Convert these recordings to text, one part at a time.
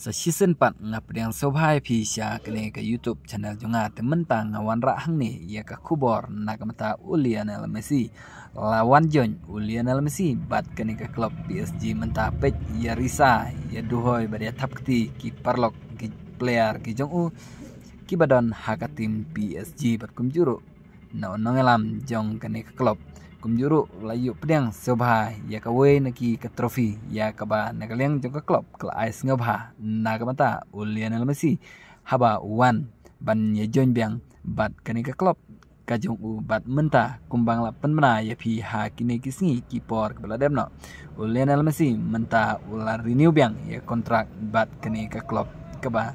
sa season 4 nga pediang sobhai phi sha kene ka youtube channel junga te menta nga wan ra hang ni ya ka khubor na ka mata Lionel Messi. Lawan jon Lionel Messi bat kene ka klub PSG menta pej ya risa ya duhoi badia thapkti ki parlok ki player ki jong u ki badon haka tim PSG bat kum juru. Na nongelam jong kene ka klub kum juru layu pedang sobha ya ka we na ka trophy ya ka ba na ka leng jong ka ais ngabha na ka mata Lionel Messi haba wan ban ye jon biang bat kani ka club ka jong u bat menta kumbang la pen mena ya phi ha kini kisngi ki por ka dem no Lionel Messi menta ular renew biang ya kontrak bat kani ka club ka ba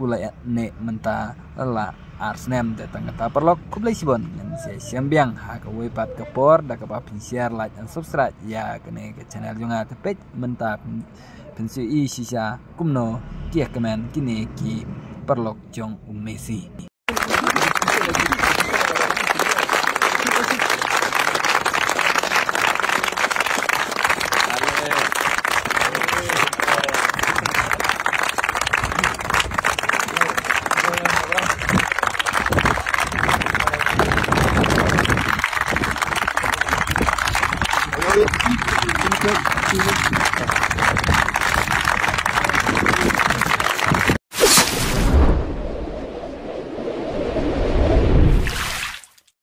ula ne menta la Arsenal datang ke perlok kublai sibon. Dan saya siambiang ha ke wepat ke por da ke papin share like and subscribe. Ya kene ke channel junga tepet menta pensi i sisa kumno kia kemen kini ki perlok jong Messi Thank you.